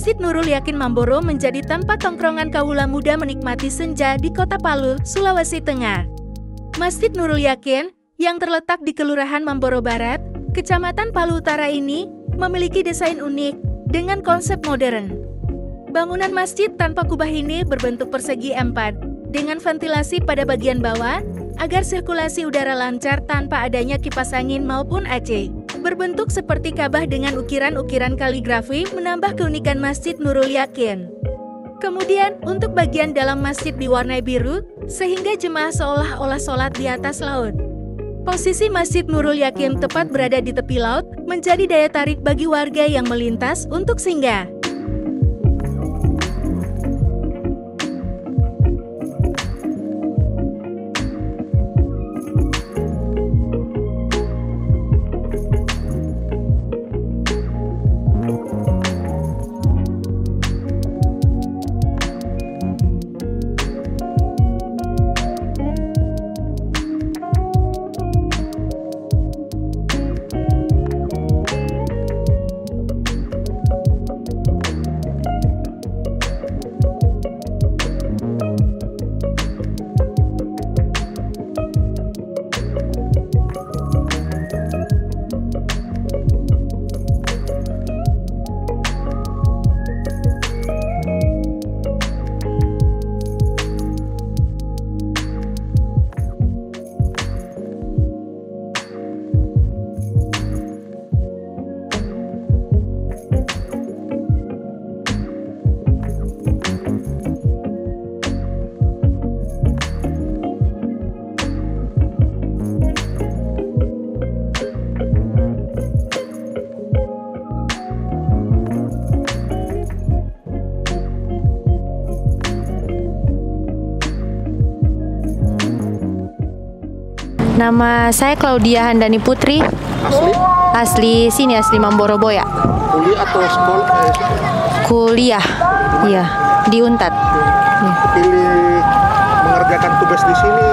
Masjid Nurul Yakin Mamboro menjadi tempat tongkrongan kaula muda menikmati senja di kota Palu, Sulawesi Tengah. Masjid Nurul Yakin, yang terletak di Kelurahan Mamboro Barat, Kecamatan Palu Utara ini, memiliki desain unik dengan konsep modern. Bangunan masjid tanpa kubah ini berbentuk persegi empat, dengan ventilasi pada bagian bawah, agar sirkulasi udara lancar tanpa adanya kipas angin maupun AC berbentuk seperti Ka'bah dengan ukiran-ukiran kaligrafi menambah keunikan Masjid Nurul Yakin. Kemudian, untuk bagian dalam masjid diwarnai biru, sehingga jemaah seolah-olah sholat di atas laut. Posisi Masjid Nurul Yakin tepat berada di tepi laut, menjadi daya tarik bagi warga yang melintas untuk singgah. Nama saya Claudia Handani Putri. Asli? Asli sini, asli Mamboroboya. Kuliah atau sekolah? Eh, Kuliah, iya, di Untat. Iya. pilih mengerjakan tugas di sini.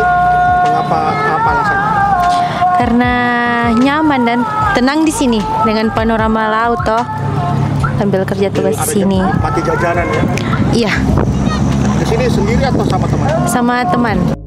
Mengapa? Apa alasannya? Karena nyaman dan tenang di sini dengan panorama laut toh. Sambil kerja tugas di sini. Mati jajanan ya. Iya, Di sini sendiri atau sama teman? sama teman.